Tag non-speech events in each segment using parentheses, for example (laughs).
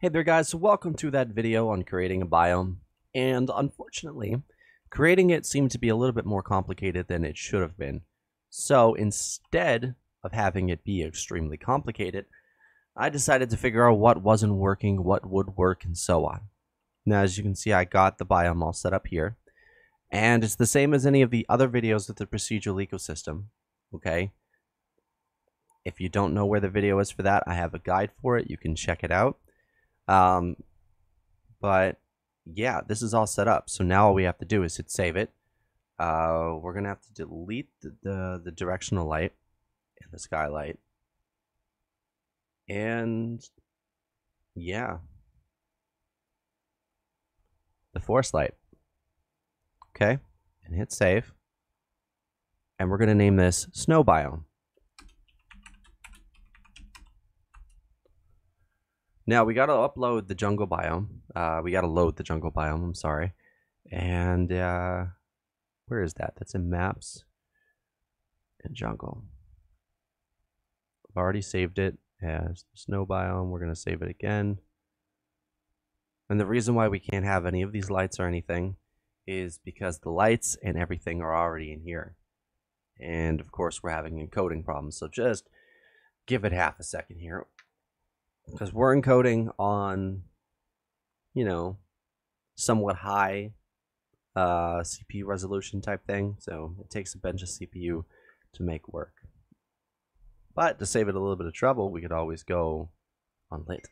Hey there guys, so welcome to that video on creating a biome. And unfortunately, creating it seemed to be a little bit more complicated than it should have been. So instead of having it be extremely complicated, I decided to figure out what wasn't working, what would work, and so on. Now as you can see, I got the biome all set up here. And it's the same as any of the other videos with the procedural ecosystem. Okay? If you don't know where the video is for that, I have a guide for it. You can check it out. Um, but yeah, this is all set up. So now all we have to do is hit save it. Uh, we're gonna have to delete the, the, the directional light and the skylight. And yeah, the force light. Okay, and hit save. And we're gonna name this snow biome. Now we gotta upload the jungle biome. Uh, we gotta load the jungle biome. I'm sorry. And uh, where is that? That's in maps and jungle. I've already saved it as snow biome. We're gonna save it again. And the reason why we can't have any of these lights or anything is because the lights and everything are already in here. And of course, we're having encoding problems. So just give it half a second here because we're encoding on, you know, somewhat high uh, CPU resolution type thing. So it takes a bunch of CPU to make work. But to save it a little bit of trouble, we could always go on lit.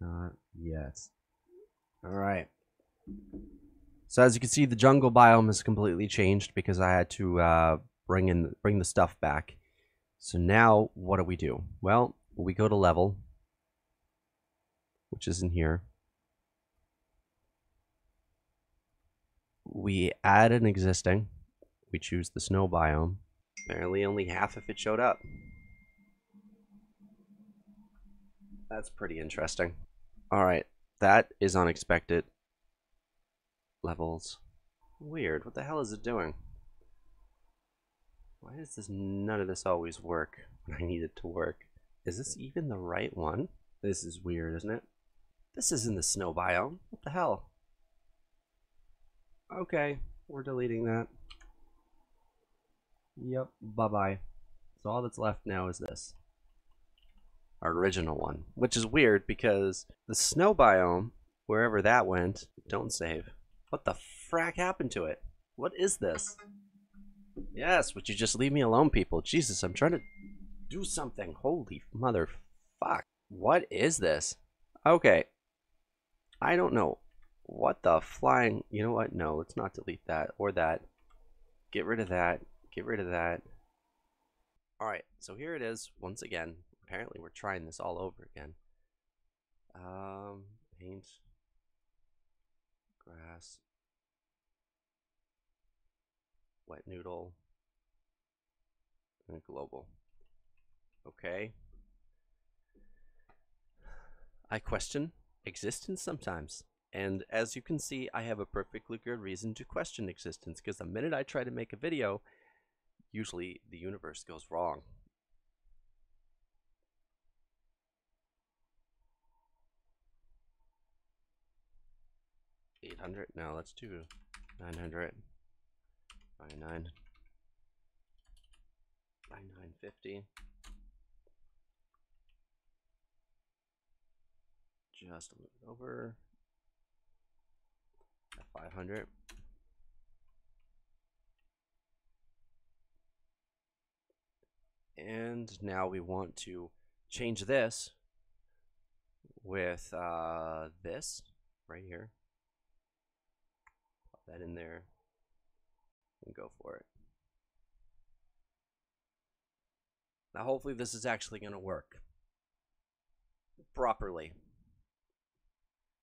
Not yet. All right. So as you can see, the jungle biome has completely changed because I had to uh, bring in bring the stuff back. So now, what do we do? Well, we go to level, which is in here. We add an existing. We choose the snow biome. Apparently only half of it showed up. That's pretty interesting. Alright, that is unexpected levels. Weird. What the hell is it doing? Why does this none of this always work when I need it to work? Is this even the right one? This is weird, isn't it? This isn't the snow biome. What the hell? Okay, we're deleting that. Yep, bye-bye. So all that's left now is this. Our original one. Which is weird because the snow biome, wherever that went, don't save. What the frack happened to it? What is this? Yes, would you just leave me alone, people? Jesus, I'm trying to do something. Holy mother fuck. What is this? Okay. I don't know. What the flying... You know what? No, let's not delete that. Or that. Get rid of that. Get rid of that. Alright, so here it is. Once again. Apparently we're trying this all over again. Um, paint wet noodle, and global. Okay. I question existence sometimes. And as you can see, I have a perfectly good reason to question existence because the minute I try to make a video, usually the universe goes wrong. 800? No, let's do 900. 99. 9950. Just a little over. At 500. And now we want to change this with uh, this right here that in there and go for it. Now hopefully this is actually going to work properly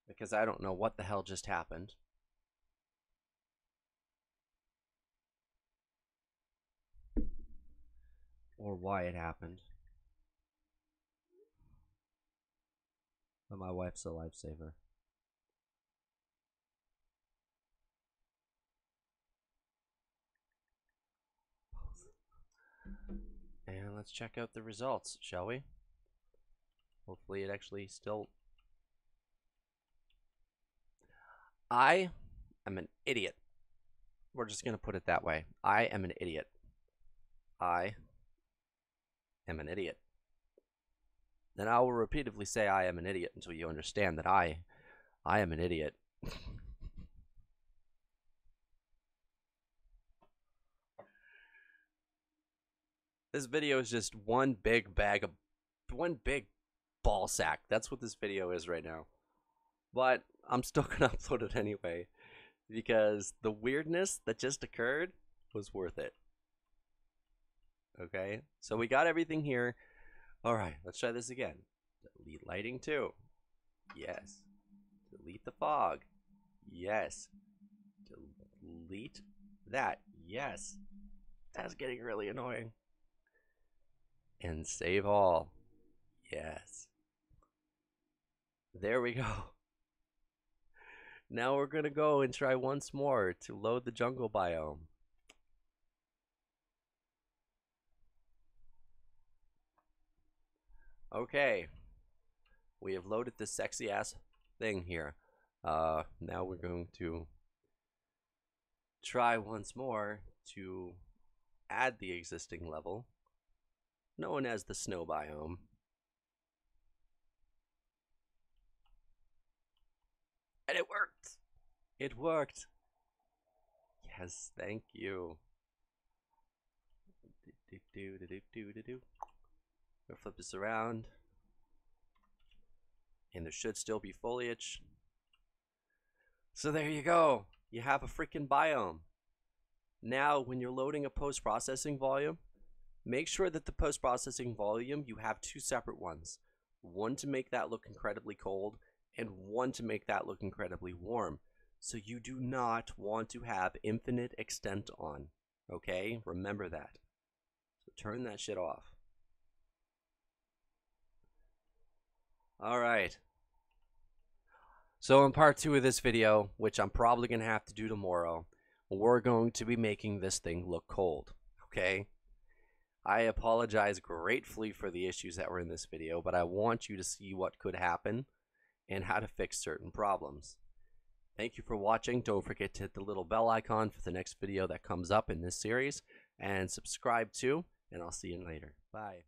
because I don't know what the hell just happened. Or why it happened. But my wife's a lifesaver. And let's check out the results, shall we? Hopefully it actually still... I am an idiot. We're just going to put it that way. I am an idiot. I am an idiot. Then I will repeatedly say I am an idiot until you understand that I I am an idiot. (laughs) this video is just one big bag of one big ball sack. That's what this video is right now. But I'm still (laughs) gonna upload it anyway because the weirdness that just occurred was worth it. Okay, so we got everything here. All right, let's try this again. Delete lighting too. Yes. Delete the fog. Yes. Delete that. Yes. That's getting really annoying. And save all. Yes. There we go. (laughs) Now we're going to go and try once more to load the jungle biome. Okay. We have loaded this sexy ass thing here. Uh, now we're going to try once more to add the existing level known as the snow biome. And it worked! It worked! Yes, thank you. We'll flip this around. And there should still be foliage. So there you go. You have a freaking biome. Now, when you're loading a post-processing volume, make sure that the post-processing volume, you have two separate ones. One to make that look incredibly cold, and one to make that look incredibly warm. So you do not want to have infinite extent on. Okay? Remember that. So turn that shit off. All right. So in part two of this video, which I'm probably going to have to do tomorrow, we're going to be making this thing look cold. Okay? I apologize gratefully for the issues that were in this video, but I want you to see what could happen and how to fix certain problems. Thank you for watching. Don't forget to hit the little bell icon for the next video that comes up in this series and subscribe too, and I'll see you later. Bye.